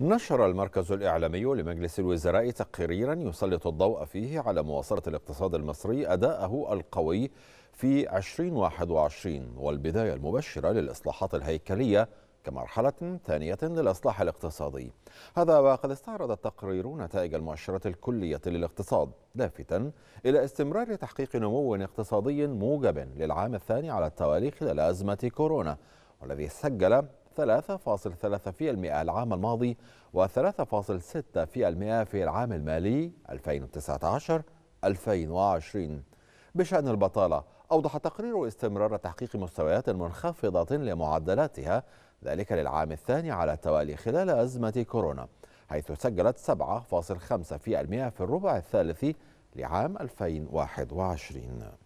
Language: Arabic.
نشر المركز الإعلامي لمجلس الوزراء تقريرا يسلط الضوء فيه على مواصلة الاقتصاد المصري أداءه القوي في 2021 والبداية المبشرة للإصلاحات الهيكلية كمرحلة ثانية للإصلاح الاقتصادي. هذا وقد استعرض التقرير نتائج المؤشرات الكلية للاقتصاد لافتا إلى استمرار تحقيق نمو اقتصادي موجب للعام الثاني على التوالي خلال أزمة كورونا والذي سجل 3.3% العام الماضي و3.6% في العام المالي 2019-2020 بشأن البطالة أوضح التقرير استمرار تحقيق مستويات منخفضة لمعدلاتها ذلك للعام الثاني على التوالي خلال أزمة كورونا حيث سجلت 7.5% في الربع الثالث لعام 2021